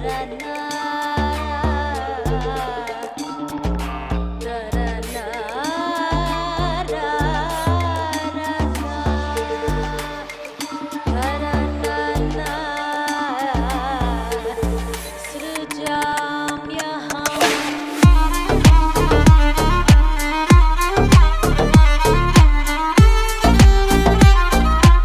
Rana